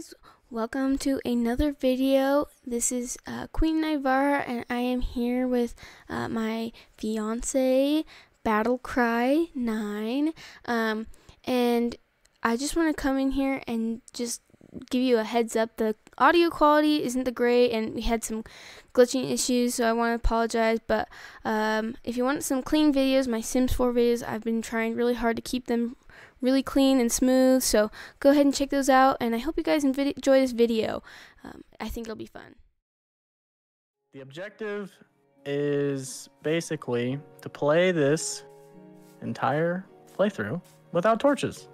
guys, welcome to another video. This is uh, Queen Naivara and I am here with uh, my fiance, Battle Cry 9. Um, and I just want to come in here and just give you a heads up. The audio quality isn't the great and we had some glitching issues, so I want to apologize. But um, if you want some clean videos, my Sims 4 videos, I've been trying really hard to keep them really clean and smooth. So go ahead and check those out. And I hope you guys enjoy this video. Um, I think it'll be fun. The objective is basically to play this entire playthrough without torches.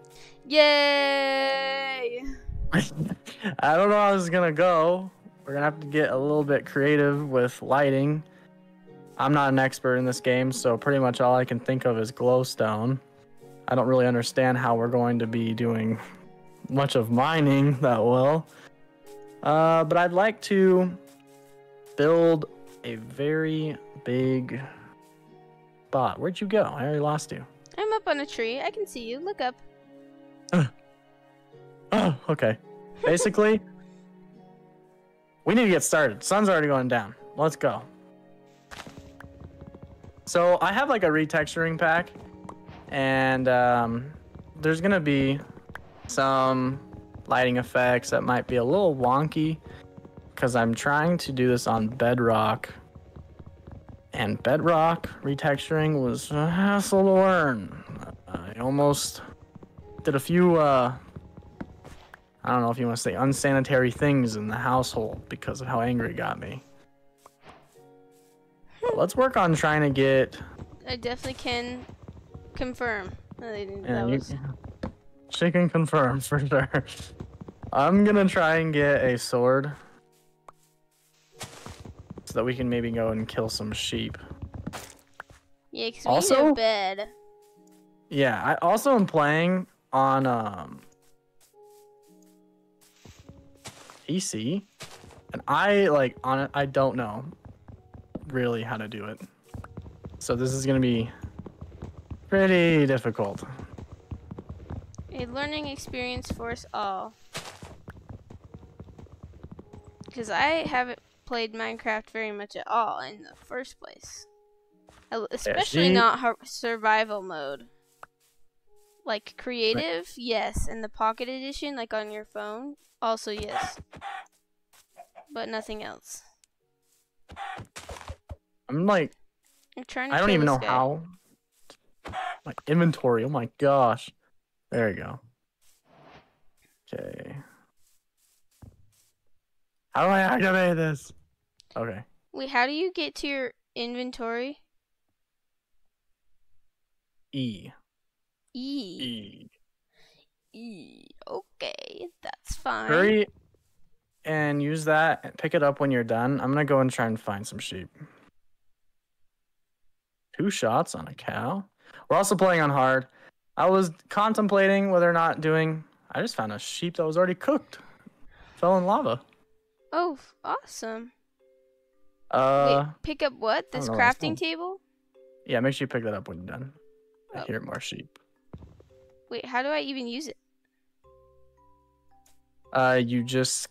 Yay! I don't know how this is gonna go. We're gonna have to get a little bit creative with lighting. I'm not an expert in this game, so pretty much all I can think of is glowstone. I don't really understand how we're going to be doing much of mining that well. Uh, but I'd like to build a very big spot. Where'd you go? I already lost you. I'm up on a tree. I can see you. Look up. oh, okay. Basically, we need to get started. Sun's already going down. Let's go. So I have like a retexturing pack and um, there's gonna be some lighting effects that might be a little wonky because I'm trying to do this on bedrock. And bedrock retexturing was a hassle to learn. I almost did a few uh, I don't know if you want to say unsanitary things in the household because of how angry it got me. Let's work on trying to get I definitely can confirm. Yeah, was... you, she can confirm for sure. I'm gonna try and get a sword so that we can maybe go and kill some sheep. Yeah, because we also, need a bed. Yeah, I also am playing on um PC, and I like on it. I don't know really how to do it. So this is gonna be pretty difficult. A learning experience for us all. Because I haven't played Minecraft very much at all in the first place. Especially yeah, not survival mode. Like creative, yes. And the pocket edition, like on your phone, also yes. But nothing else. I'm like, I'm trying to I don't even know guy. how my inventory. Oh my gosh. There you go. Okay. How do I activate this? Okay. Wait, how do you get to your inventory? E. E. E. E. Okay, that's fine. Hurry and use that and pick it up when you're done. I'm gonna go and try and find some sheep. Two shots on a cow? We're also playing on hard. I was contemplating whether or not doing. I just found a sheep that was already cooked. Fell in lava. Oh, awesome. Uh, Wait, pick up what? This crafting table? Yeah, make sure you pick that up when you're done. Oh. I hear more sheep. Wait, how do I even use it? Uh, you just.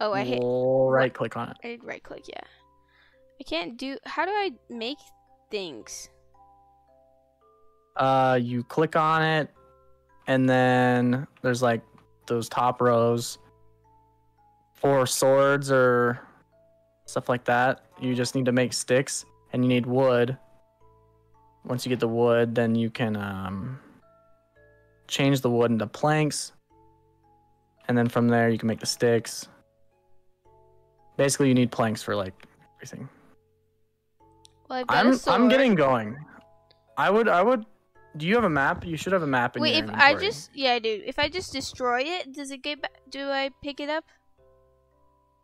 Oh, I hit. Right click on it. I did right click, yeah. I can't do. How do I make things? Uh, you click on it, and then there's like those top rows for swords or stuff like that. You just need to make sticks, and you need wood. Once you get the wood, then you can um, change the wood into planks, and then from there you can make the sticks. Basically, you need planks for like everything. Well, I'm I'm getting going. I would I would do you have a map? You should have a map in Wait, if inventory. I just yeah, I do. If I just destroy it, does it get back? Do I pick it up?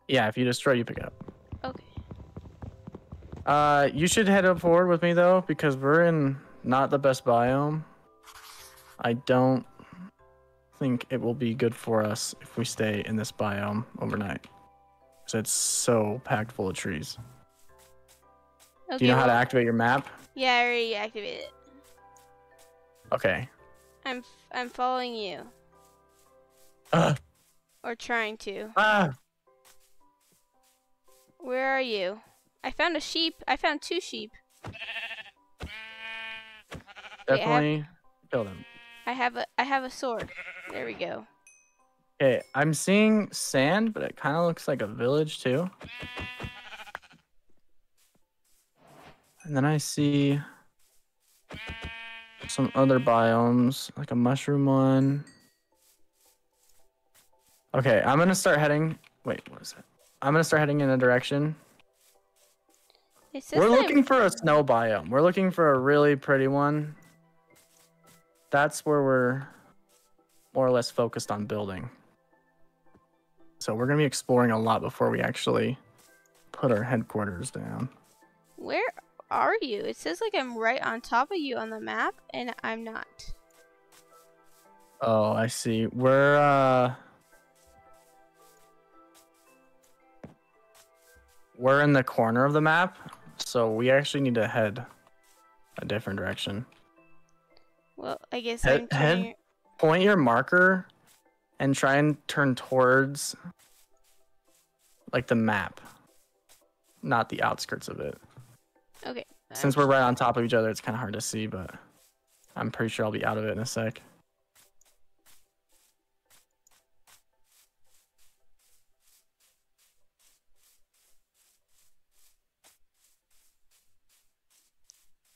Yeah, if you destroy, you pick it up. Okay. Uh, you should head up forward with me though, because we're in not the best biome. I don't think it will be good for us if we stay in this biome overnight. Because it's so packed full of trees. Okay, Do you know well, how to activate your map? Yeah, I already activated it. Okay. I'm I'm following you. Uh, Or trying to. Ah, Where are you? I found a sheep. I found two sheep. Wait, I have- definitely killed him. I have a I have a sword. There we go. Okay, I'm seeing sand, but it kind of looks like a village too. And then I see some other biomes, like a mushroom one. Okay, I'm gonna start heading. Wait, what is it? I'm gonna start heading in a direction. We're looking for a snow biome. We're looking for a really pretty one. That's where we're more or less focused on building. So we're gonna be exploring a lot before we actually put our headquarters down. Where are you? It says like I'm right on top of you on the map, and I'm not. Oh, I see. We're uh We're in the corner of the map, so we actually need to head a different direction. Well, I guess Head- I'm head- point your marker and try and turn towards like the map not the outskirts of it Okay. since we're right on top of each other it's kind of hard to see but i'm pretty sure i'll be out of it in a sec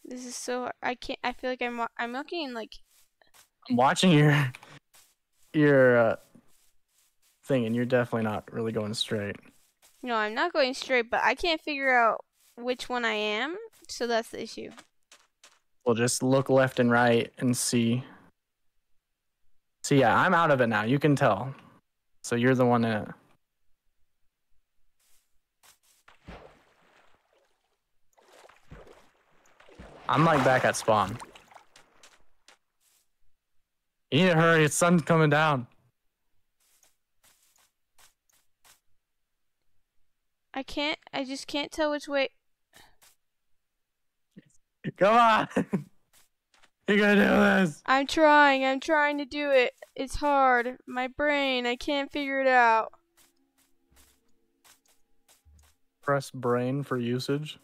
This is so. I can't. I feel like I'm. I'm looking like. i'm watching your your uh, thing and you're definitely not really going straight No, I'm not going straight, but I can't figure out which one I am. So that's the issue. we'll just look left and right and see see yeah i'm out of it now you can tell so you're the one in it i'm like back at spawn you need to hurry it's sun's coming down I can't. I just can't tell which way. Come on you're gonna do this I'm trying. I'm trying to do it. It's hard. My brain. I can't figure it out. press brain for usage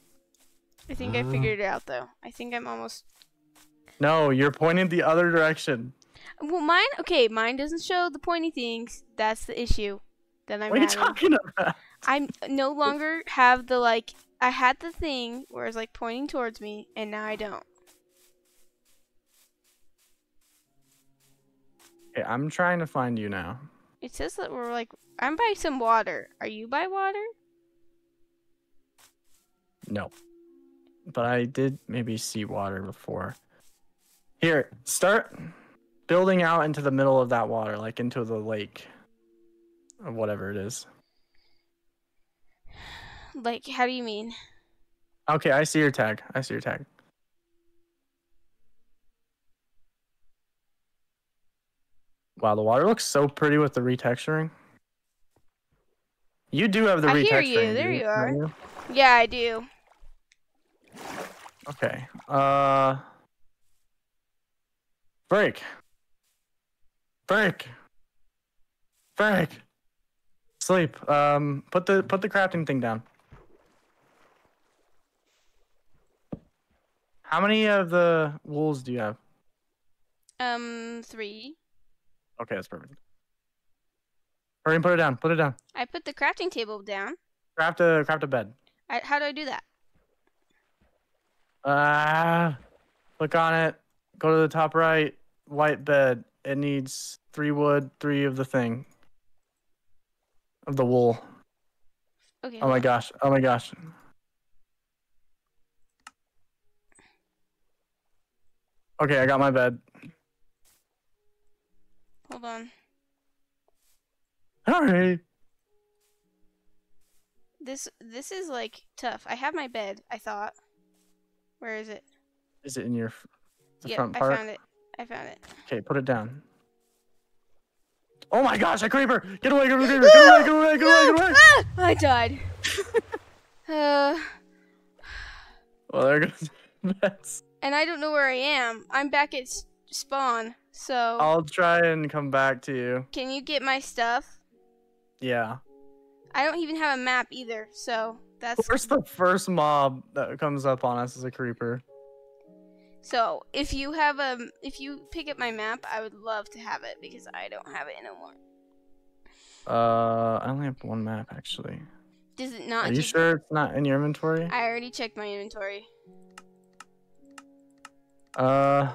I think I Uh. figured it out though. I think I'm almost. no you're pointing the other direction Well, mine. Okay, mine doesn't show the pointy things. That's the issue that I'm what are you having. talking about I no longer have the like. I had the thing where it's like pointing towards me, and now I don't. okay i'm trying to find you now It says that we're like. I'm by some water. Are you by water? No. But I did maybe see water before. Here, start building out into the middle of that water, like into the lake. Or whatever it is. Like, how do you mean? Okay, I see your tag. I see your tag. Wow, the water looks so pretty with the retexturing. You do have the I retexturing. hear you, there do you are. you? Yeah, I do. Okay. Uh break. Break. Break. Sleep. Um put the put the crafting thing down. How many of the wolves do you have? Um, three. Okay, that's perfect. Hurry and put it down. Put it down. I put the crafting table down. Craft a craft a bed. I, how do I do that? Ah, click on it. Go to the top right. White bed. It needs three wood, three of the thing. Of the wool. Okay. Oh my gosh. Oh my gosh. Okay, I got my bed. Hold on. Hurry. This this is like tough. I have my bed. I thought. Where is it? Is it in your the yep, front I found it. I found it. Okay, put it down. Oh my gosh, a creeper! Get away, get away, get away, get away, get away, get away! Ah! I died. uh, Well, there goes beds. And I don't know where I am. I'm back at spawn. So I'll try and come back to you. can you get my stuff? Yeah. I don't even have a map either, so that's Where's the first mob that comes up on us as a creeper? so. If you have a, if you pick up my map, I would love to have it because I don't have it anymore. Uh, I only have one map actually. Does it not? Are you sure it's not in your inventory? I already checked my inventory. Uh,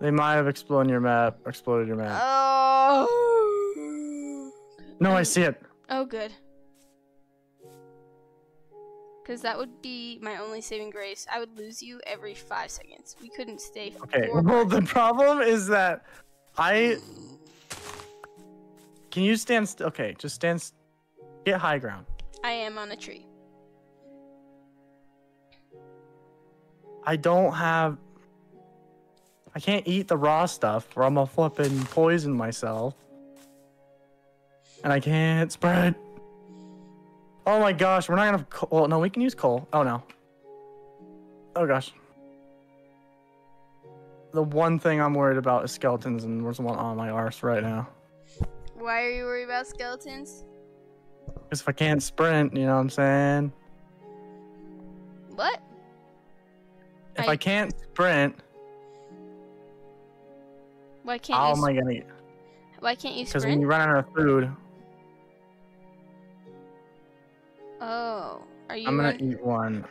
they might have exploded your map. Exploded your map. Oh. no, I see it. Oh, good. Because that would be my only saving grace. I would lose you every five seconds. We couldn't stay. Okay. four- Well, the problem is that I. Can you stand? St- okay, just stand. St- get high ground. I am on a tree. I don't have. I can't eat the raw stuff, or I'm gonna flipping poison myself. And I can't spread. Oh my gosh, we're not gonna. Have coal. Well, no, we can use coal. Oh no. Oh gosh. The one thing I'm worried about is skeletons, and there's one on my arse right now. Why are you worried about skeletons? Because if I can't sprint, you know what I'm saying? What? If I- I can't sprint, Why can't how you? am I gonna? Why can't you sprint? Because when you run out of food, Oh, are you? I'm gonna run- eat one.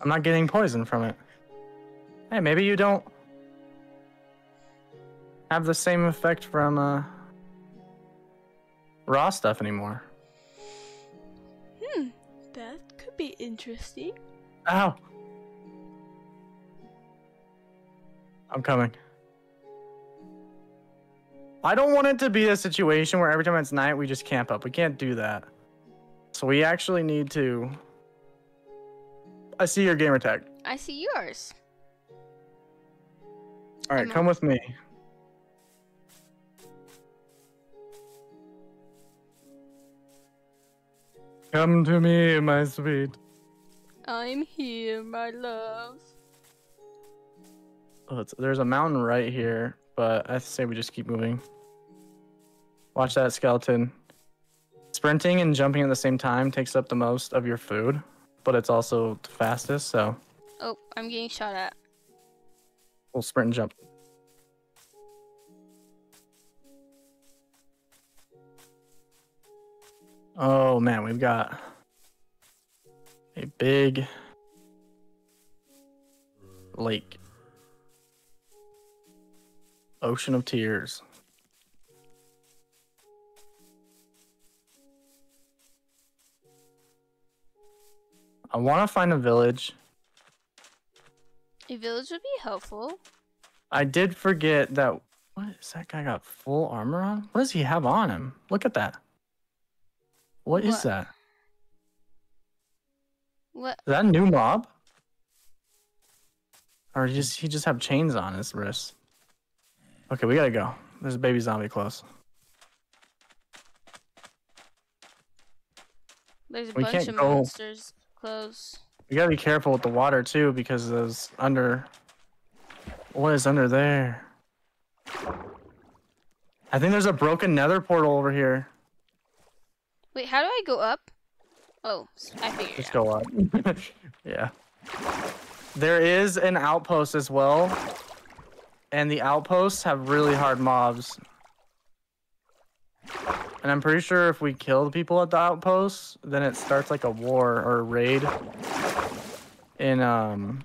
I'm not getting poison from it. Hey, maybe you don't have the same effect from uh, raw stuff anymore. Could be interesting. Ow! I'm coming. I don't want it to be a situation where every time it's night we just camp up. We can't do that. So we actually need to. I see your gamer tag. I see yours. All right, I'm come with me. Come to me, my sweet. I'm here, my love. Oh, there's a mountain right here, but I say we just keep moving. Watch that skeleton. Sprinting and jumping at the same time takes up the most of your food, but it's also the fastest, so Oh, I'm getting shot at. we'll sprint and jump. Oh man, we've got a big lake. Ocean of tears. I want to find a village. A village would be helpful. I did forget that. What is that guy got full armor on? What does he have on him? Look at that. What is What? that? What? Is that a new mob? Or he just he just have chains on his wrists? Okay, we gotta go. There's a baby zombie close. There's a We bunch of go- monsters close. We gotta be careful with the water too because those under. What is under there? I think there's a broken nether portal over here. Wait, how do I go up? Oh, I figured. Just go up. yeah. There is an outpost as well. And the outposts have really hard mobs. And I'm pretty sure if we kill the people at the outposts, then it starts like a war or a raid in um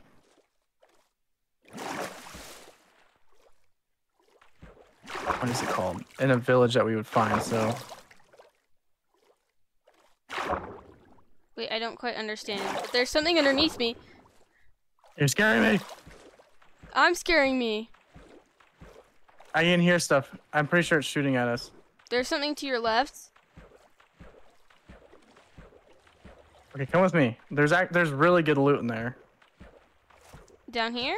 what is it called? In a village that we would find, so Wait, I don't quite understand. There's something underneath me. you're scaring me. I'm scaring me. I can hear stuff. I'm pretty sure it's shooting at us. There's something to your left. Okay, come with me. There's act there's really good loot in there. Down here?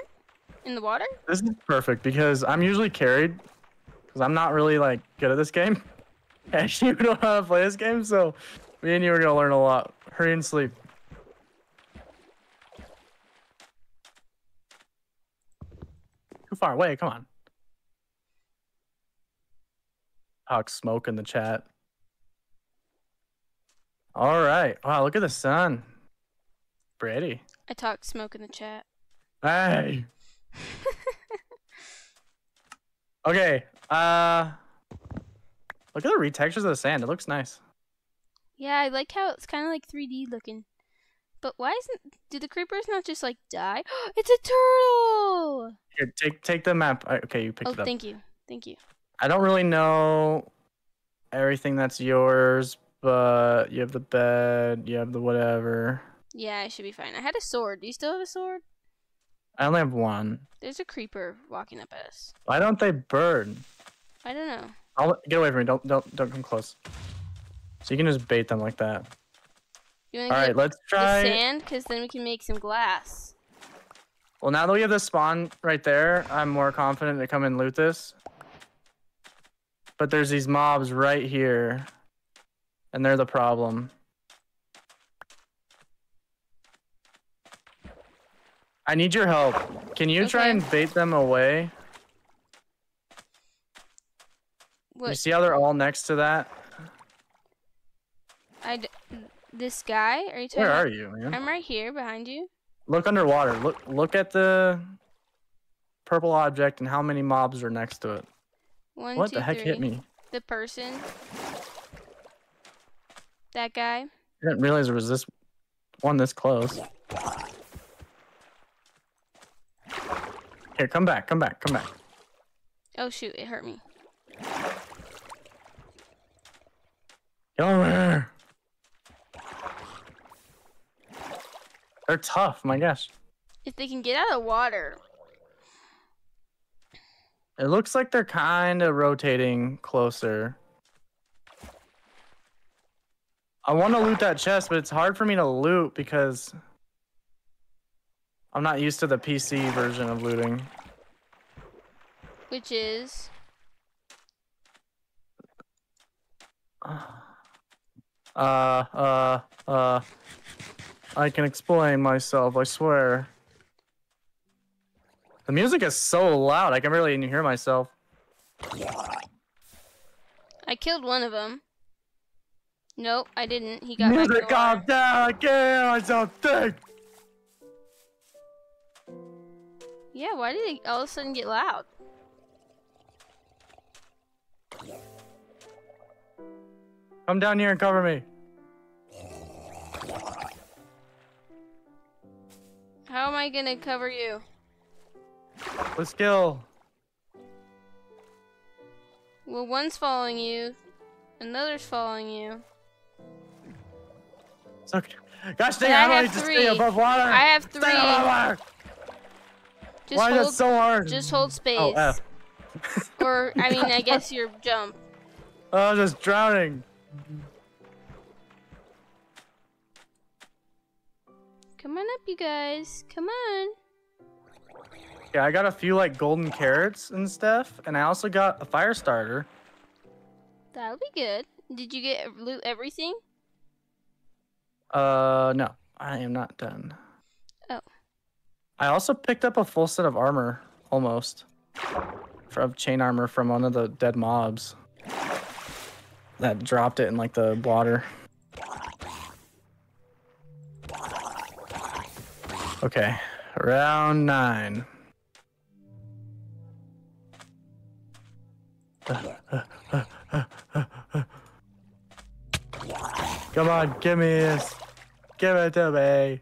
In the water? This is perfect because I'm usually carried because I'm not really like good at this game. And you don't know how to play this game, so me and you are gonna learn a lot. Hurry and sleep. Too far away, come on. talk smoke in the chat. All right. Wow, look at the sun. Pretty. I talked smoke in the chat. Hey. okay. Uh Look at the retextures of the sand. It looks nice. Yeah, I like how it's kind of like 3D looking. But why isn't do the creepers not just like die? it's a turtle. Here, take take the map. Okay, you picked Oh, it up. Oh thank you, thank you. I don't really know everything that's yours, but you have the bed, you have the whatever. Yeah, I should be fine. I had a sword. Do you still have a sword? I only have one. There's a creeper walking up at us. Why don't they burn? I don't know. I'll get away from me. Don't don't don't come close. So you can just bait them like that. All right, let's the try. sand? Because then we can make some glass. Well, now that we have the spawn right there, I'm more confident to come and loot this. But there's these mobs right here, and they're the problem. I need your help. Can you try and bait them away? You see how they're all next to that? I d- this guy? Are you talking? Where are you, man? I'm right here behind you. Look underwater. Look look at the purple object and how many mobs are next to it. One, What two, the heck hit me? The person. That guy. I didn't realize there was this one this close. Here, come back, come back, come back. Oh shoot! It hurt me. Over here. They're tough, my gosh. If they can get out of the water, It looks like they're kind of rotating closer. I want to loot that chest, but it's hard for me to loot because I'm not used to the PC version of looting. which is Uh, uh, uh. I can explain myself, I swear. The music is so loud, I can barely even hear myself. I killed one of them. Nope, I didn't. He got back Music the calm down, I can't hear myself think! Yeah, why did it all of a sudden get loud? Come down here and cover me. How am I gonna cover you? Let's kill. Well, one's following you, another's following you. It's okay. Gosh dang, I I, don't have need to three. stay above water. I have Stay above three. water. Just Why is hold, that so hard? just hold oh, space. Oh, F. Or I mean, I guess your jump. Oh, I'm just drowning. Come on up, you guys. Come on. Yeah, I got a few like golden carrots and stuff, and I also got a fire starter. That'll be good. Did you get loot everything? Uh, no, I am not done. Oh. I also picked up a full set of armor, almost, from chain armor from one of the dead mobs. That dropped it in like the water. Okay, round nine. Come on, give me this. Give it to me.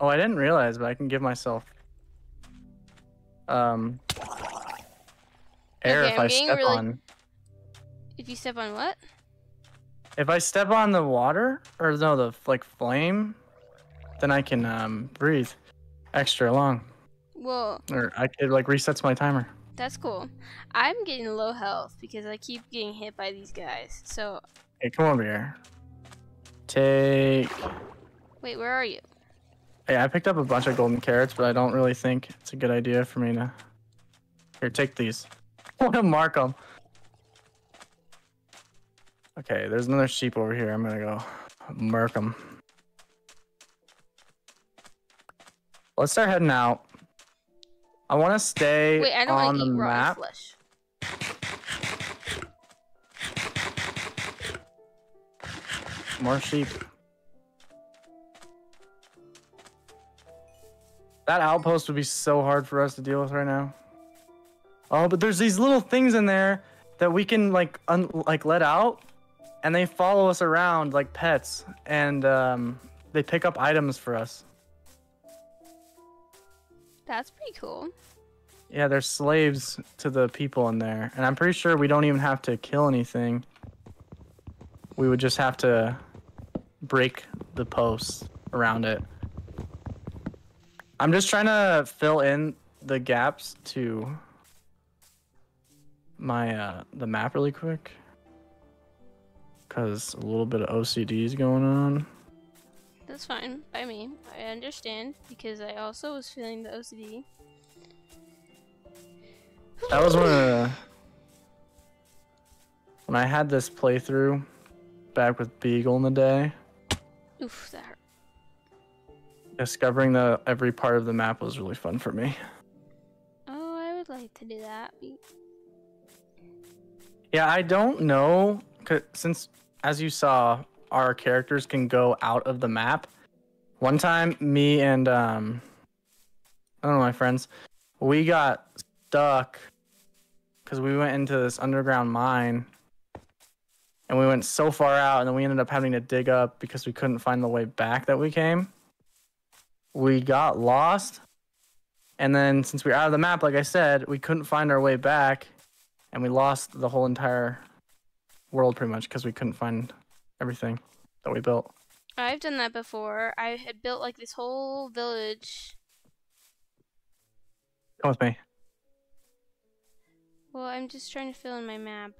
Oh, I didn't realize, but I can give myself um air Okay, if I'm I step really- on. If you step on what? If I step on the water or no, the like flame, then I can um breathe extra long, Well, or I it like resets my timer. that's cool. I'm getting low health because I keep getting hit by these guys. So, Hey, come over here. Take. wait, where are you? Hey, I picked up a bunch of golden carrots, but I don't really think it's a good idea for me to. Here, take these. I want to mark them. Okay, there's another sheep over here. I'm gonna go mark them. Let's start heading out. I want to stay Wait, I don't on the map. flesh. More sheep. That outpost would be so hard for us to deal with right now. Oh, but there's these little things in there that we can like un- like let out, and they follow us around like pets, and um, they pick up items for us. That's pretty cool. Yeah, they're slaves to the people in there, and I'm pretty sure we don't even have to kill anything. We would just have to break the posts around it. I'm just trying to fill in the gaps to my uh the map really quick cuz a little bit of OCD is going on. That's fine by me. I understand because I also was feeling the OCD. That was when uh, when I had this playthrough back with Beagle in the day. Oof, that hurt. Discovering the every part of the map was really fun for me. Oh, I would like to do that. Yeah, I don't know since as you saw, our characters can go out of the map. One time, me and um, I don't know my friends, we got stuck because we went into this underground mine, and we went so far out, and then we ended up having to dig up because we couldn't find the way back that we came. We got lost, and then since we were out of the map, like I said, we couldn't find our way back and we lost the whole entire world pretty much because we couldn't find everything that we built. I've done that before. I had built like this whole village. Come with me. Well, I'm just trying to fill in my map.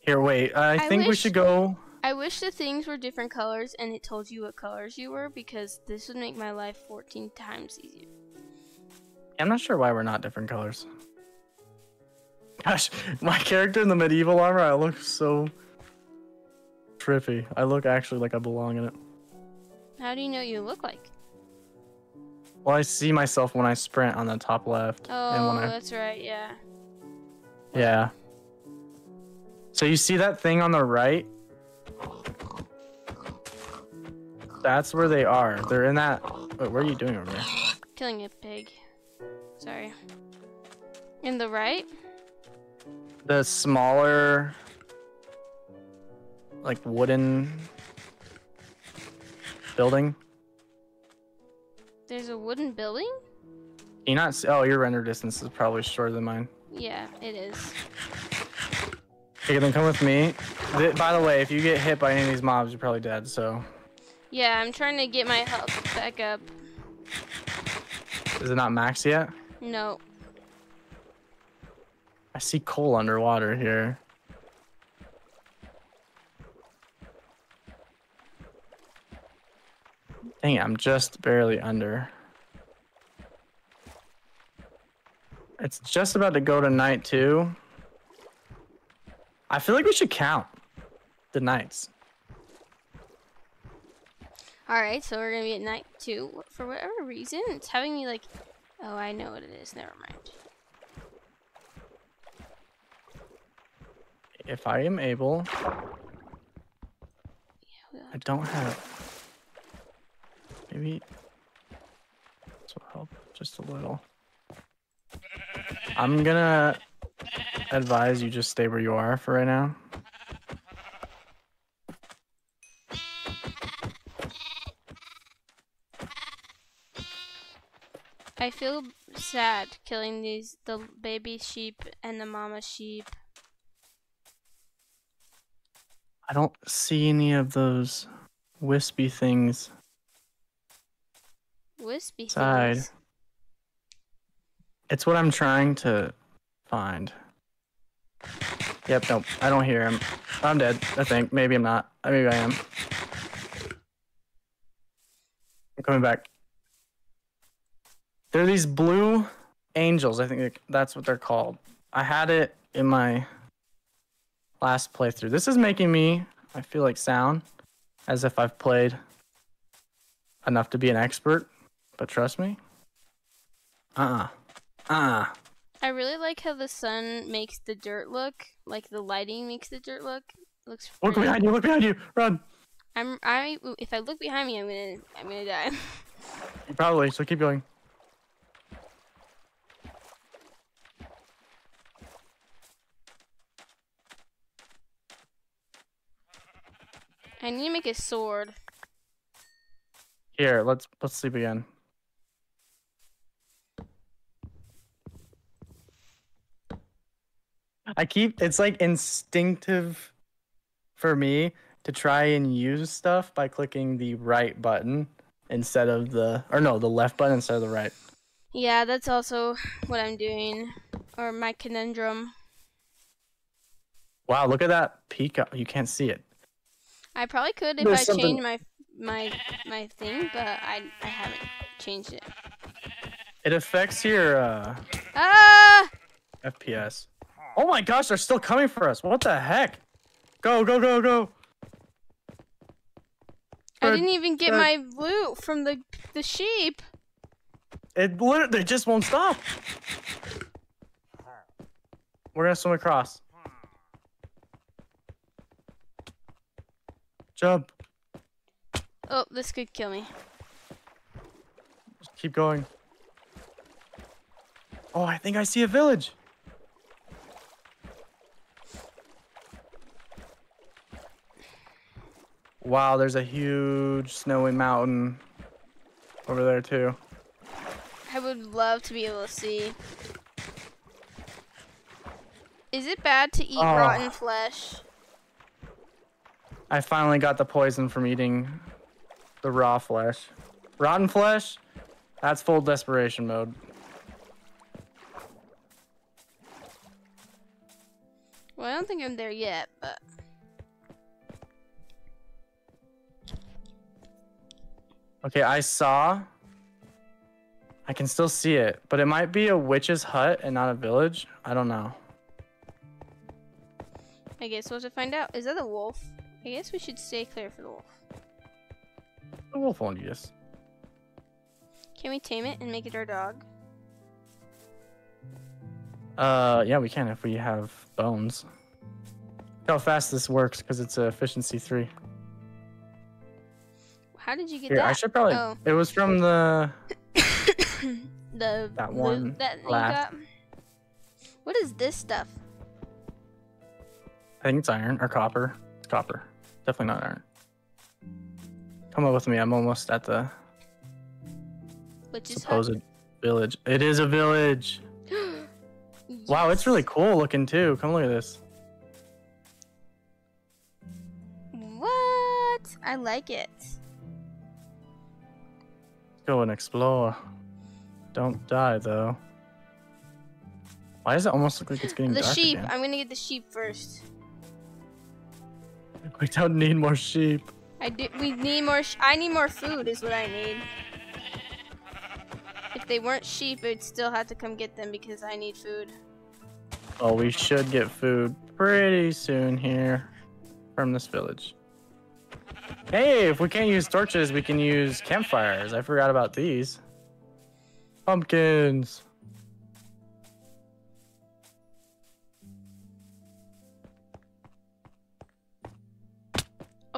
Here, wait. I, I think we should go. I wish the things were different colors and it told you what colors you were because this would make my life 14 times easier. I'm not sure why we're not different colors. Gosh, my character in the medieval armor, I look so trippy. I look actually like I belong in it. How do you know you look like? Well, I see myself when I sprint on the top left. Oh, and when oh, I, that's right, yeah. yeah. So you see that thing on the right? That's where they are. They're in that. Wait, what are you doing over there? Killing a pig. Sorry. In the right? The smaller like wooden building There's a wooden building? Can you not see? oh your render distance is probably shorter than mine Yeah, it is. okay then come with me by the way if you get hit by any of these mobs you're probably dead so Yeah, I'm trying to get my health back up. is it not max yet No. I see coal underwater here dang i'm just barely under It's just about to go to night two. I feel like we should count the nights. Alright, so we're gonna be at night two. For whatever reason, it's having me like. Oh, I know what it is. Never mind. If I am able, Yeah, I don't have. Maybe this will help just a little. I'm gonna advise you just stay where you are for right now. I feel sad killing these the baby sheep and the mama sheep. I don't see any of those wispy things. Wispy Side. things. It's what I'm trying to find. Yep, nope. I don't hear him. I'm dead, I think. Maybe I'm not. Uh, Maybe I am. I'm coming back. They're these blue angels. I think that's what they're called. I had it in my last playthrough. This is making me, I feel like, sound as if I've played enough to be an expert. But trust me, Uh-uh. Uh-uh. I really like how the sun makes the dirt look, like the lighting makes the dirt look. Looks Look pretty. behind you, look behind you. Run. I'm I if I look behind me, I'm gonna I'm gonna die. Probably, so keep going. I need to make a sword. Here, let's let's sleep again. I keep it's like instinctive for me to try and use stuff by clicking the right button instead of the or no, the left button instead of the right. Yeah, that's also what I'm doing, or my conundrum. Wow, look at that peak up. You can't see it. I probably could if There's I something- changed my my my thing, but I I haven't changed it. It affects your uh Ah! FPS. Oh my gosh, they're still coming for us. What the heck? Go, go, go, go. I didn't even get good. my loot from the the sheep. It literally they just won't stop. We're gonna swim across. Jump. Oh, this could kill me. Just keep going. Oh, I think I see a village. Wow, there's a huge snowy mountain over there too. I would love to be able to see. Is it bad to eat Oh. rotten flesh? I finally got the poison from eating the raw flesh. Rotten flesh? That's full desperation mode. Well, I don't think I'm there yet, but Okay, I saw. I can still see it, but it might be a witch's hut and not a village. I don't know. I guess we'll have to find out. Is that a wolf? I guess we should stay clear for the wolf. The wolf won't eat us. Can we tame it and make it our dog? Uh, yeah, we can if we have bones. Look how fast this works because it's efficiency three. How did you get Here, that? I should probably. Oh. It was from the. the That one that got. What is this stuff? I think it's iron or copper. It's copper. Definitely not iron. Come up with me. I'm almost at the Which is supposed village. It is a village. Wow, it's really cool looking too. Come look at this. What? I like it. Let's go and explore. Don't die though. Why does it almost look like it's getting The sheep. again? I'm gonna get the sheep first. We don't need more sheep. I do. We need more. Sh- I need more food. Is what I need. If they weren't sheep, I'd still have to come get them because I need food. Well, we should get food pretty soon here from this village. Hey, if we can't use torches, we can use campfires. I forgot about these. Pumpkins.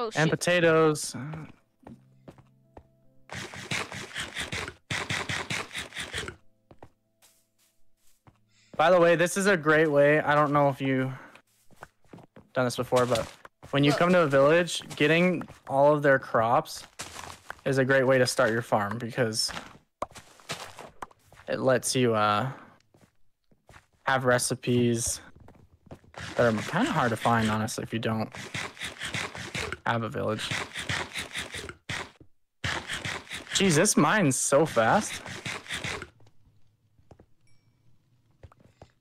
Oh And shit! potatoes. By the way, this is a great way. I don't know if you done this before, but when you come to a village, getting all of their crops is a great way to start your farm because it lets you uh, have recipes that are kind of hard to find, honestly, if you don't have a village. Jeez, this mine's so fast.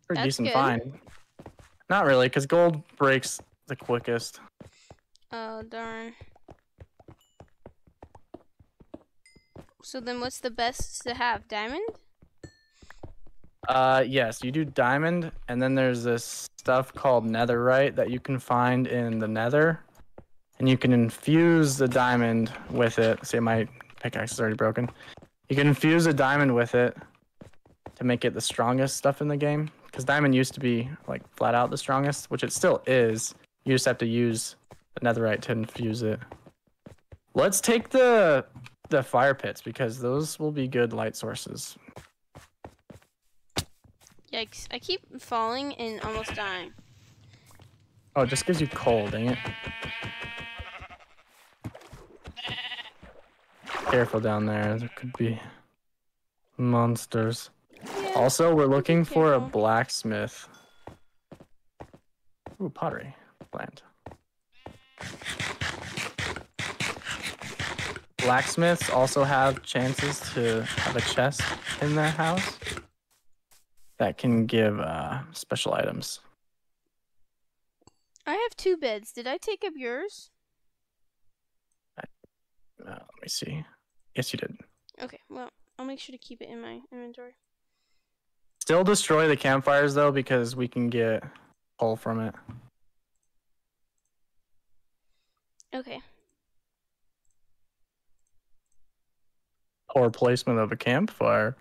Pretty That's decent good. find. Not really, because gold breaks the quickest. Oh darn. So then, what's the best to have? Diamond? Uh, yes, you do diamond, and then there's this stuff called netherite that you can find in the nether, and you can infuse the diamond with it. See, my pickaxe is already broken. You can infuse a diamond with it to make it the strongest stuff in the game. Because diamond used to be like flat out the strongest, which it still is. You just have to use the netherite to infuse it. Let's take the the fire pits because those will be good light sources. Yikes! I keep falling and almost dying. Oh, it just gives you coal, dang it. Careful down there, there could be monsters. Yeah. Also, we're looking for a blacksmith. Ooh, pottery plant. Blacksmiths also have chances to have a chest in their house that can give uh, special items. I have two beds. Did I take up yours? Uh, let me see. Yes, you did. Okay. Well, I'll make sure to keep it in my inventory. Still destroy the campfires though, because we can get coal from it. Okay. Poor placement of a campfire.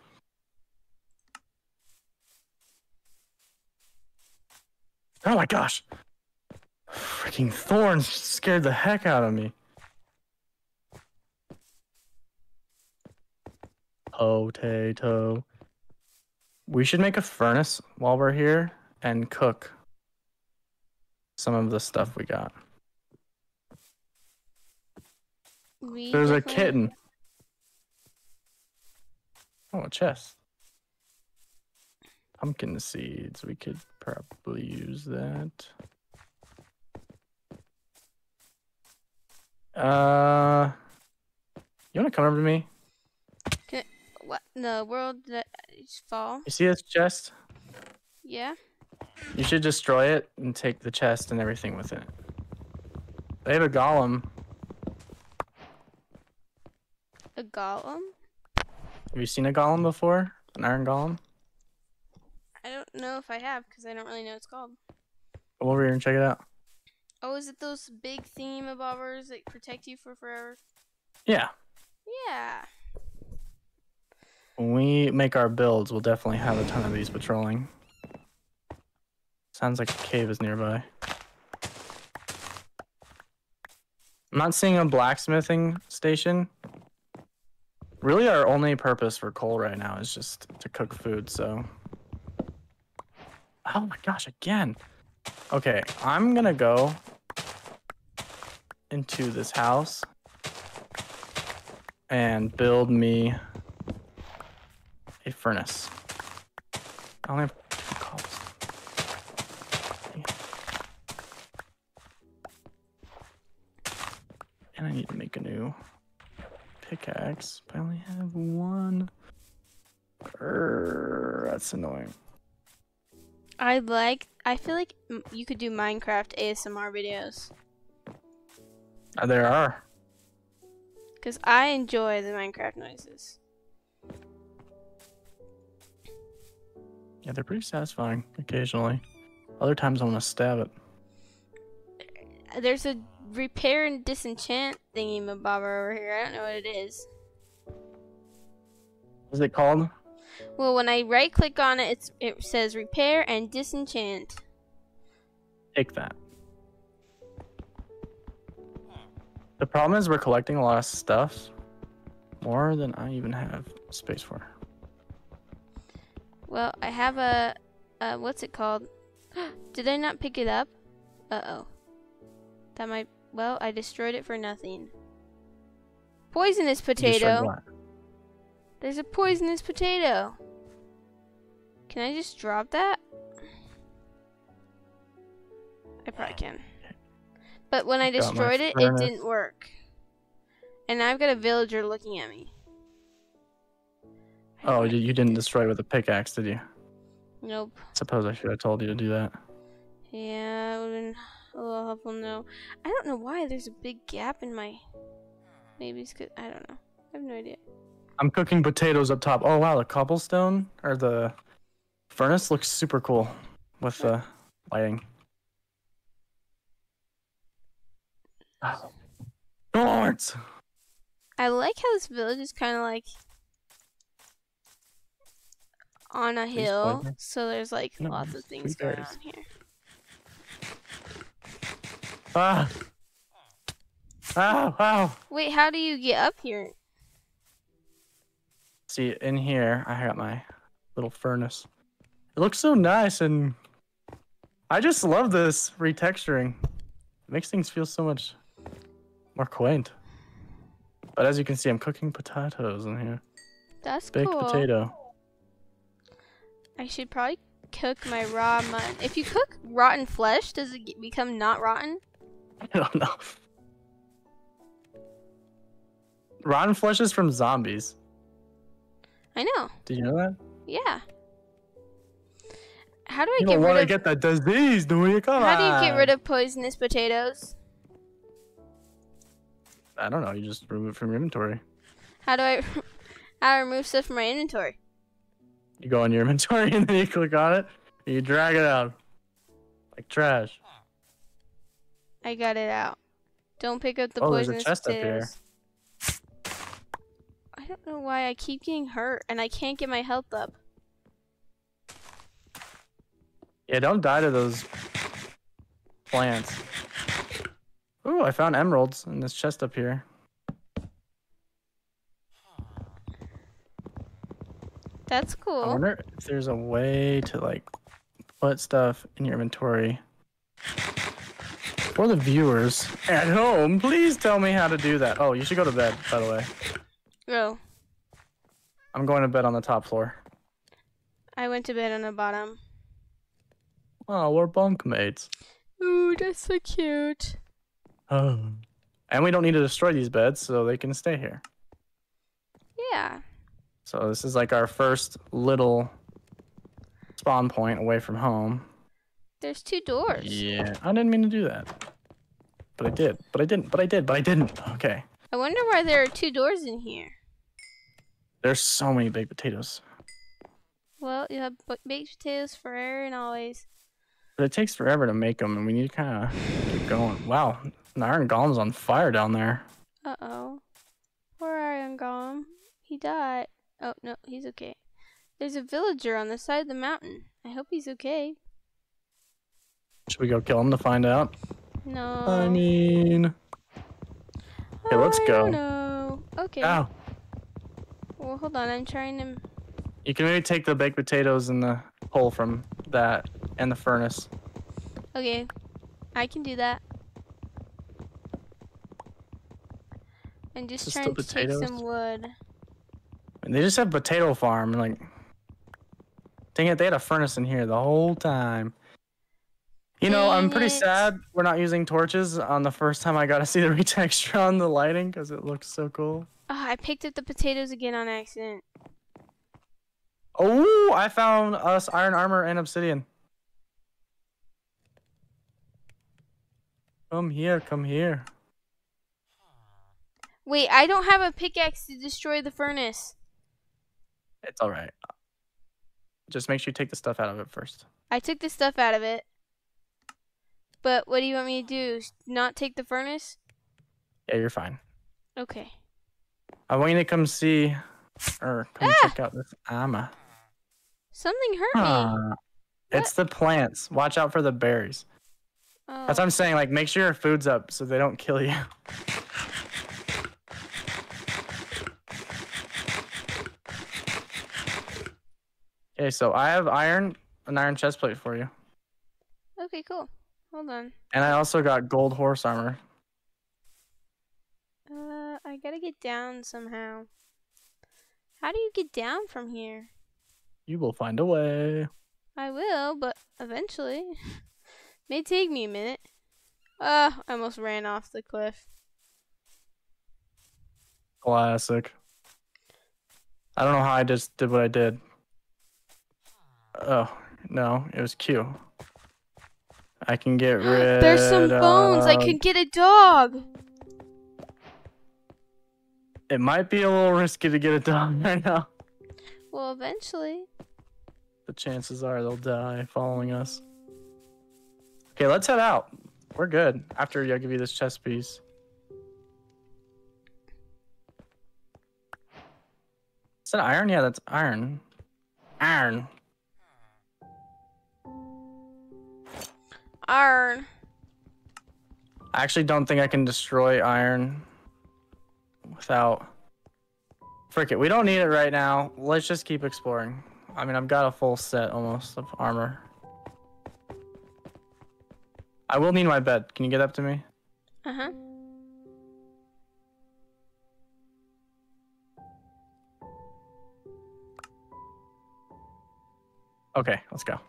Oh my gosh. Freaking thorns scared the heck out of me. Potato. We should make a furnace while we're here and cook some of the stuff we got. We There's a kitten. Oh, a chest. Pumpkin seeds. We could probably use that. Uh, you want to come over to me? What? in The world that is fall? You see this chest? Yeah. You should destroy it and take the chest and everything with it. They have a golem. A golem? Have you seen a golem before? An iron golem? I don't know if I have because I don't really know what it's called. Come over here and check it out. Oh, is it those big theme abobbers that protect you for forever? Yeah. Yeah. When we make our builds, we'll definitely have a ton of these patrolling. Sounds like a cave is nearby. I'm not seeing a blacksmithing station. Really, our only purpose for coal right now is just to cook food, so. Oh my gosh, again. Okay, I'm gonna go into this house and build me a furnace. I only have two cobblestone. And I need to make a new pickaxe, but I only have one. Grrr, that's annoying. I like. I feel like you could do Minecraft ASMR videos Uh, there are. because I enjoy the Minecraft noises. Yeah, they're pretty satisfying occasionally. Other times I want to stab it. There's a repair and disenchant thingy mabobber over here. I don't know what it is. What's it called? Well, when I right click on it, it's, it says repair and disenchant. Take that. The problem is we're collecting a lot of stuff. More than I even have space for. Well, I have a, uh, what's it called? Did I not pick it up? Uh oh. That might. Well, I destroyed it for nothing. Poisonous potato. There's a poisonous potato. Can I just drop that? I probably can. But when I destroyed it, it didn't work. And I've got a villager looking at me. Oh, you, you didn't destroy it with a pickaxe, did you? Nope. Suppose I should have told you to do that. Yeah, it would have been a little helpful. No. I don't know why there's a big gap in my. Maybe it's good. I don't know. I have no idea. I'm cooking potatoes up top. Oh wow, the cobblestone or the furnace looks super cool with the lighting. Thorns! I like how this village is kind of like on a hill, so there's like No, lots of things going on here. Ah. Ow, ow. Wait, how do you get up here? See, in here, I got my little furnace. It looks so nice, and I just love this retexturing. It makes things feel so much more quaint. But as you can see, I'm cooking potatoes in here. That's Baked cool. potato. I should probably cook my raw mutton. If you cook rotten flesh, does it get- become not rotten? I don't know. Rotten flesh is from zombies. I know. Did you know that? Yeah. How do I You get don't want rid to of get that disease, do you? Come How do you get rid of poisonous potatoes? I don't know. You just remove it from your inventory. How do I how do I remove stuff from my inventory? You go in your inventory and then you click on it. And you drag it out like trash. I got it out. Don't pick up the Oh, there's a poisonous chest up here. I don't know why I keep getting hurt and I can't get my health up. Yeah, don't die to those plants. Ooh, I found emeralds in this chest up here. That's cool. I wonder if there's a way to like put stuff in your inventory. For the viewers at home, please tell me how to do that. Oh, you should go to bed, by the way. Oh, I'm going to bed on the top floor. I went to bed on the bottom. Oh, we're bunkmates. Ooh, that's so cute. Oh. And we don't need to destroy these beds, so they can stay here. Yeah. So this is like our first little spawn point away from home. There's two doors. Yeah, I didn't mean to do that. But I did. But I didn't. But I did. But I didn't. Okay. I wonder why there are two doors in here. There's so many baked potatoes. Well, you have b- baked potatoes forever and always. But it takes forever to make them, and we need to kind of keep going. Wow, an iron golem's on fire down there. Uh oh. Poor Iron Golem. He died. Oh, no, he's okay. There's a villager on the side of the mountain. I hope he's okay. Should we go kill him to find out? No. I mean, Okay, let's oh, I go. don't. Okay. ow. Well, hold on. I'm trying to. You can maybe take the baked potatoes and the hole from that and the furnace. Okay. I can do that. I'm just this trying to take some potatoes? wood. And they just have potato farm. and, Like, dang it, they had a furnace in here the whole time. You know, I'm pretty it. sad we're not using torches on the first time I got to see the retexture on the lighting because it looks so cool. Oh, I picked up the potatoes again on accident. Oh, I found us iron armor and obsidian. Come here, come here. Wait, I don't have a pickaxe to destroy the furnace. It's all right. Just make sure you take the stuff out of it first. I took the stuff out of it. But what do you want me to do? Not take the furnace? Yeah, you're fine. Okay. I want you to come see or come Ah! check out this armor. Something hurt me. Ah, it's the plants. Watch out for the berries. Oh. That's what I'm saying. Like, make sure your food's up so they don't kill you. Okay, so I have iron, an iron chest plate for you, Okay, cool. Hold on. and I also got gold horse armor. Uh, I gotta get down somehow. How do you get down from here? You will find a way. I will, but eventually. May take me a minute. Uh, I almost ran off the cliff. Classic. I don't know how I just did what I did. Oh no, it was Q. I can get rid. Of. There's some bones. I of- could get a dog. It might be a little risky to get a dog right now. Well, eventually. The chances are they'll die following us. Okay, let's head out. We're good. After I give you this chest piece. Is that iron? Yeah, that's iron. Iron. Iron. I actually don't think I can destroy iron without. Frick it, we don't need it right now. Let's just keep exploring. I mean, I've got a full set almost of armor. I will need my bed. Can you get up to me? Uh huh. Okay, let's go.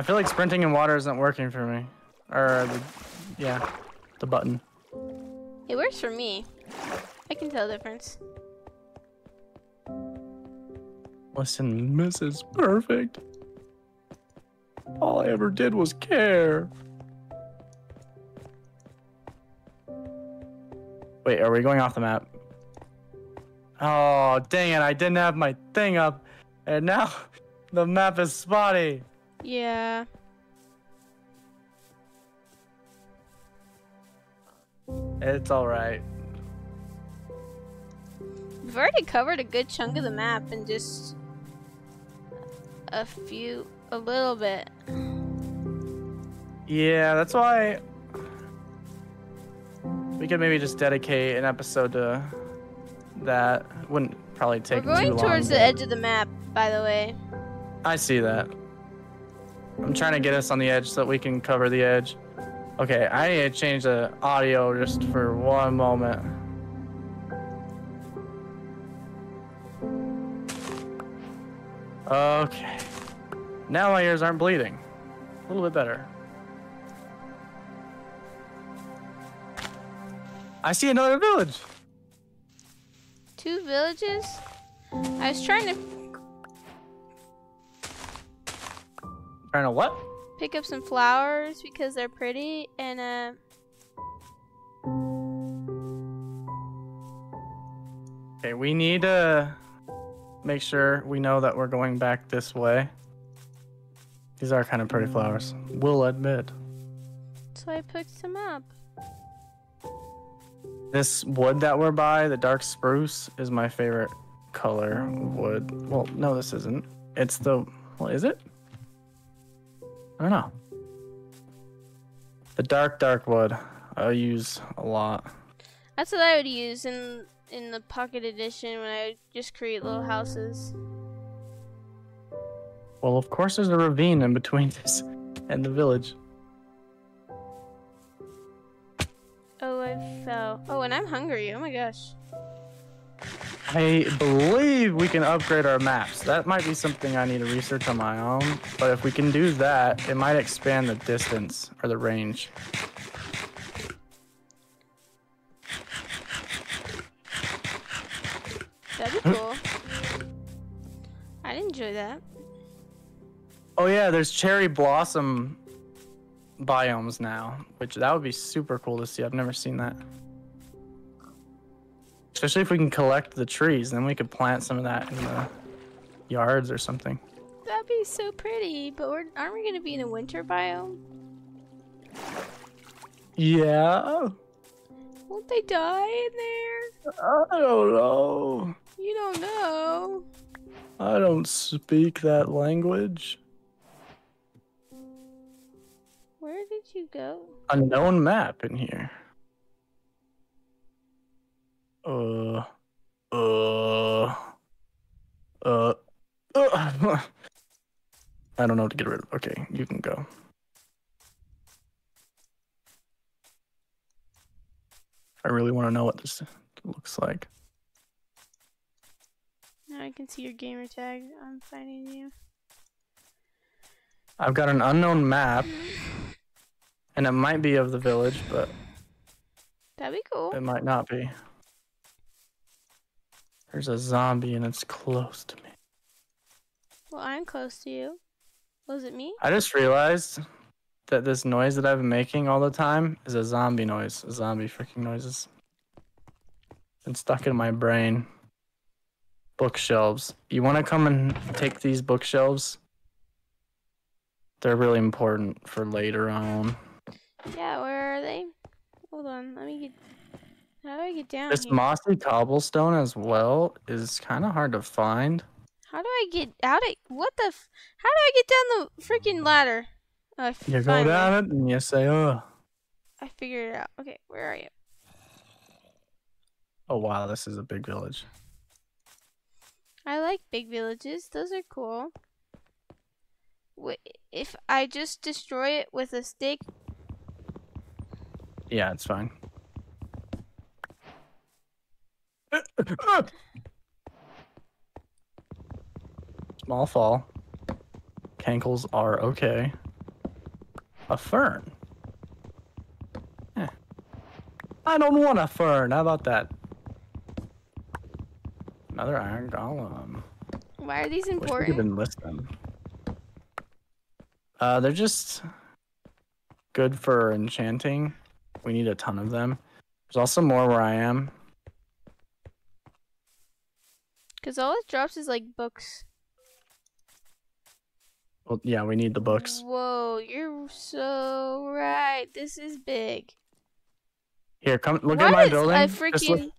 I feel like sprinting in water isn't working for me. Or, the, yeah, the button. It works for me. I can tell the difference. Listen, Mrs. Perfect. All I ever did was care. Wait, are we going off the map? Oh, dang it, I didn't have my thing up. And now the map is spotty. Yeah. It's alright. We've already covered a good chunk of the map in just a few, a little bit. Yeah, that's why we could maybe just dedicate an episode to that. Wouldn't probably take We're going long. towards the edge of the map, by the way. I see that. I'm trying to get us on the edge so that we can cover the edge. Okay, I need to change the audio just for one moment. Okay. Now my ears aren't bleeding. A little bit better. I see another village. Two villages? I was trying to Trying to what? pick up some flowers because they're pretty and uh Okay, we need to make sure we know that we're going back this way. These are kind of pretty flowers. We'll admit. so I picked some up. This wood that we're by, the dark spruce, is my favorite color wood. Well, no, this isn't. It's the. Well, is it? I don't know. The dark, dark wood I use a lot. That's what I would use in in the pocket edition when I just create little houses. Well, of course, there's a ravine in between this and the village. Oh, I fell. Oh, and I'm hungry. Oh my gosh. I believe we can upgrade our maps. That might be something I need to research on my own. But if we can do that, it might expand the distance or the range. That'd be cool. I'd enjoy that. Oh yeah, there's cherry blossom biomes now, which that would be super cool to see. I've never seen that. Especially if we can collect the trees, then we could plant some of that in the yards or something. That'd be so pretty. But we're, aren't we gonna be in a winter biome? Yeah, Won't they die in there? I don't know. You don't know. I don't speak that language. Where did you go? Unknown map in here. Uh, uh, uh, uh. I don't know what to get rid of. Okay, you can go. I really want to know what this looks like. Now I can see your gamer tag. I'm finding you. I've got an unknown map, and it might be of the village, but That'd be cool. it might not be. There's a zombie, and it's close to me. Well, I'm close to you. Was it me? I just realized that this noise that I've been making all the time is a zombie noise. A zombie freaking noises. Been stuck in my brain. Bookshelves. You want to come and take these bookshelves? They're really important for later on. Yeah, where are they? Hold on, let me get. How do I get down This here? mossy cobblestone as well is kind of hard to find. How do I get out of what the? How do I get down the freaking ladder? Oh, You go down it and you say, "Oh, I figured it out. Okay, where are you? oh wow, this is a big village." I like big villages. Those are cool. If I just destroy it with a stick, Yeah, it's fine. Small fall. Cankles are okay. A fern. Eh. I don't want a fern. How about that? Another iron golem. why are these Wish we could important? enlist them. Uh, they're just good for enchanting. We need a ton of them. There's also more where I am. Because all it drops is like books. Well, yeah, we need the books. Whoa, you're so right. This is big. Here, come look What at my building. A freaking.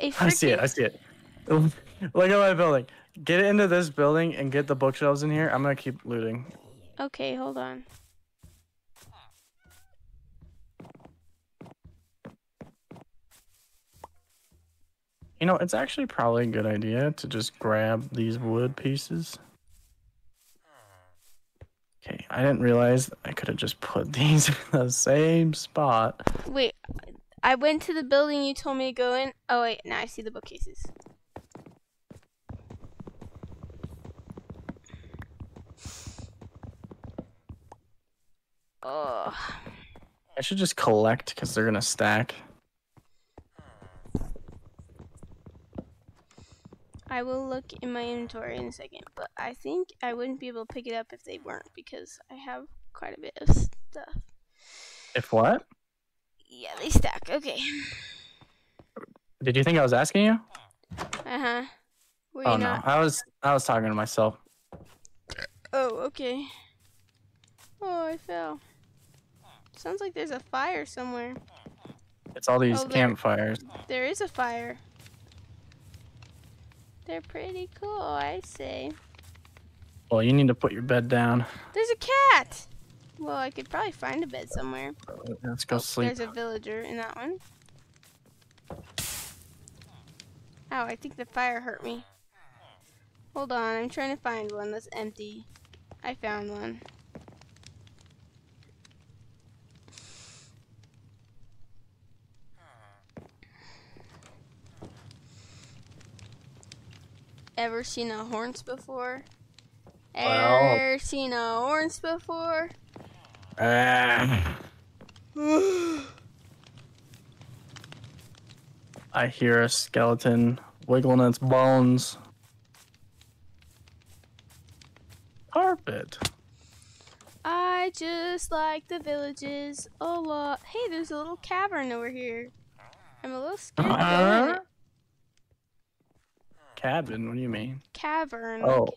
A freaking. I see it. I see it. look at my building. Get into this building and get the bookshelves in here. I'm gonna keep looting. Okay, hold on. You know, it's actually probably a good idea to just grab these wood pieces. Okay, I didn't realize I could have just put these in the same spot. Wait, I went to the building you told me to go in. Oh wait, now I see the bookcases. Oh, I should just collect because they're gonna stack. I will look in my inventory in a second, but I think I wouldn't be able to pick it up if they weren't because I have quite a bit of stuff. If what? Yeah, they stack. Okay. Did you think I was asking you? Uh huh. Were Oh you no, not? I was I was talking to myself. Oh, okay. Oh, I fell. Sounds like there's a fire somewhere. It's all these Oh, there- campfires. There is a fire. They're pretty cool, I say. Well, you need to put your bed down. There's a cat! Well, I could probably find a bed somewhere. Let's go Oh, sleep. There's a villager in that one. Ow, I think the fire hurt me. Hold on, I'm trying to find one that's empty. I found one. Ever seen a horns before? Well- Ever seen a horns before? Ah. I hear a skeleton wiggling its bones. Carpet. I just like the villages a lot. Hey, there's a little cavern over here. I'm a little scared to go in Uh-huh. it. Cabin, what do you mean? Cavern. Oh. Like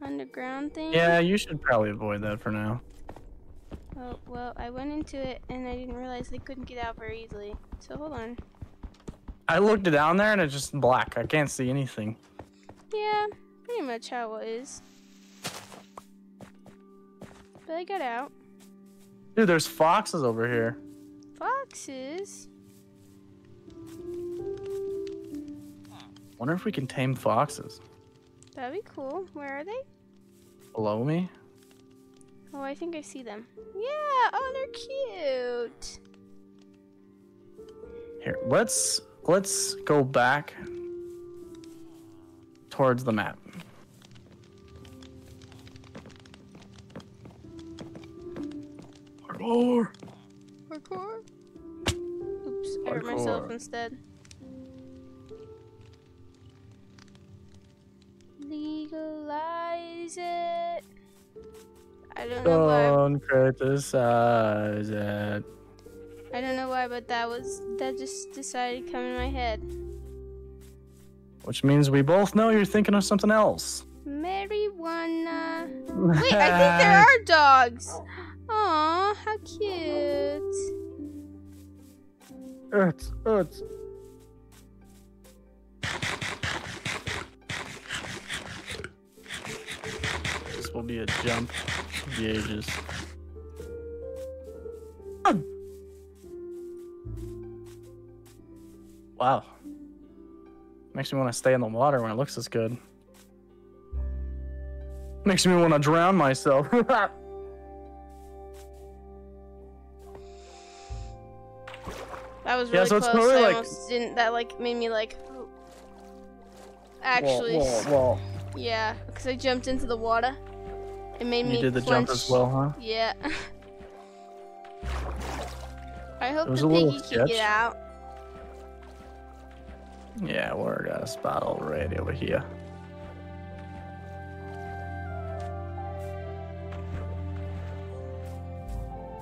underground thing. Yeah, you should probably avoid that for now. Oh, well, I went into it and I didn't realize they couldn't get out very easily. So hold on. I looked down there and it's just black. I can't see anything. Yeah, pretty much how it is. But I got out. Dude, there's foxes over here. Foxes. Wonder if we can tame foxes. That'd be cool. Where are they? Below me? Oh, I think I see them. Yeah. Oh, they're cute. Here, let's let's go back towards the map. Parkour. Parkour. Oops, I hurt myself instead. Legalize it. I don't know why. Don't criticize it. I don't know why, but that was that just decided to come in my head. Which means we both know you're thinking of something else. Marijuana. Wait, I think there are dogs. Aw, how cute. It's, it's. Will be a jump of the ages. Wow. Makes me want to stay in the water when it looks this good. Makes me want to drown myself. That was Yeah, really so it's close. probably I like- almost didn't. That like made me like. Actually, whoa, whoa, whoa. yeah, because I jumped into the water. It made me. You did the jump as well, huh? Yeah. I hope the piggy can get out. Yeah, we're got a spot already over here.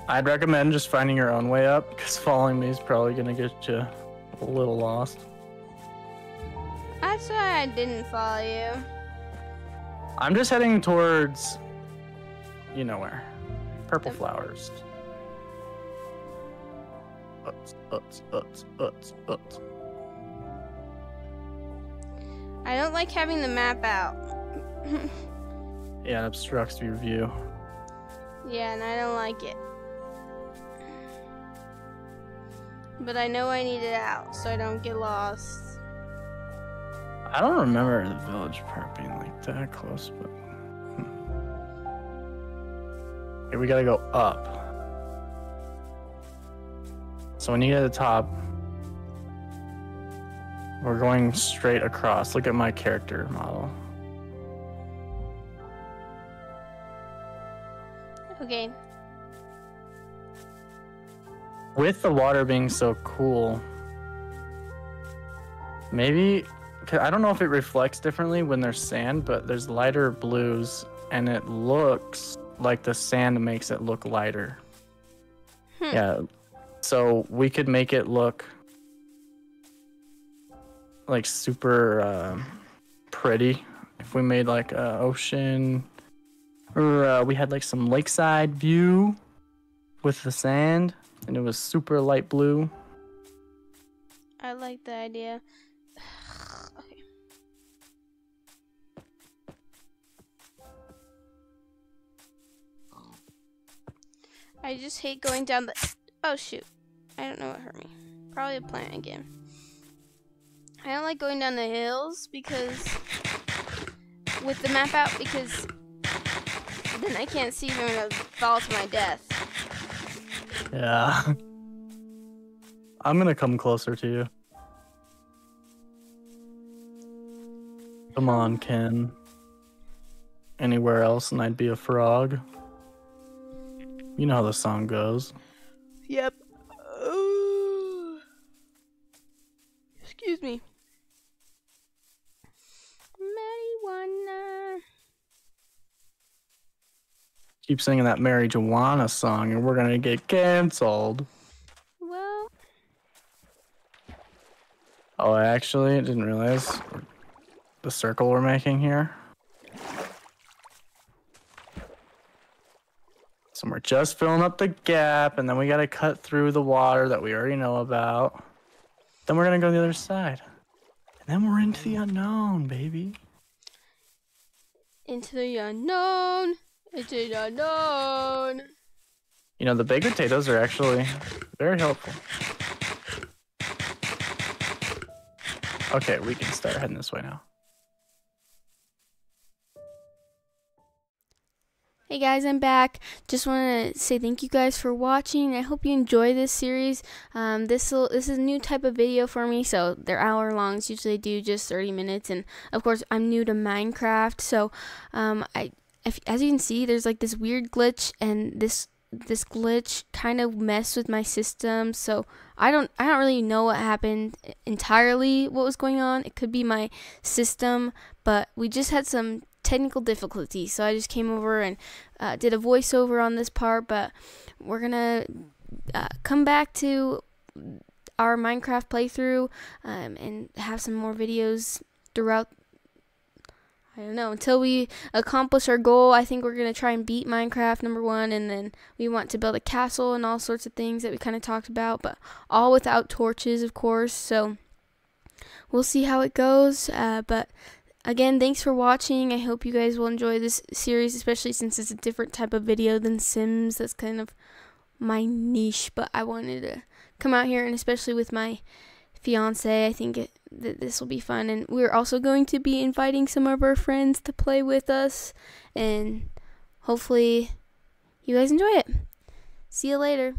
I'd recommend just finding your own way up because following me is probably gonna get you a little lost. That's why I didn't follow you. I'm just heading towards, you know where, purple flowers. Uts, uts, uts, uts, uts. I don't like having the map out. Yeah, it obstructs your view. yeah, and I don't like it. But I know I need it out so I don't get lost. I don't remember the village part being like that close, but. Okay, we gotta go up. So when you get to the top, we're going straight across. Look at my character model. Okay. With the water being so cool, maybe I don't know if it reflects differently when there's sand, but there's lighter blues, and it looks like the sand makes it look lighter. Hmm. Yeah, so we could make it look like super um pretty if we made like a ocean, or uh, we had like some lakeside view with the sand and it was super light blue. I like the idea. I just hate going down the. Oh shoot! I don't know what hurt me. Probably a plant again. I don't like going down the hills because with the map out because then I can't see if I'm gonna fall to my death. Yeah. I'm gonna come closer to you. Come on, Ken. Anywhere else and I'd be a frog. You know how the song goes. Yep. Excuse me. Marijuana. Keep singing that Mary Joanna song and we're gonna get canceled. Well, Oh, I actually didn't realize the circle we're making here. So we're just filling up the gap, and then we gotta cut through the water that we already know about. Then we're gonna go to the other side. And then we're into the unknown, baby. into the unknown. Into the unknown. You know, the baked potatoes are actually very helpful. Okay, we can start heading this way now. Hey guys, I'm back. Just want to say thank you guys for watching. I hope you enjoy this series. Um, this this is a new type of video for me, so they're hour longs. Usually I do just 30 minutes, and of course I'm new to Minecraft, so um, I if, as you can see, there's like this weird glitch, and this this glitch kind of messed with my system. So I don't I don't really know what happened entirely. What was going on? It could be my system, but we just had some technical difficulties. So I just came over and uh, did a voiceover on this part, but we're gonna uh, come back to our Minecraft playthrough um, and have some more videos throughout I don't know until we accomplish our goal. I think we're gonna try and beat Minecraft number one, and then we want to build a castle and all sorts of things that we kind of talked about, but all without torches, of course. So we'll see how it goes. Uh, but again, thanks for watching. I hope you guys will enjoy this series, especially since it's a different type of video than Sims. That's kind of my niche, but I wanted to come out here and especially with my fiance, I think it, that this will be fun. And we're also going to be inviting some of our friends to play with us, and hopefully, you guys enjoy it. See you later.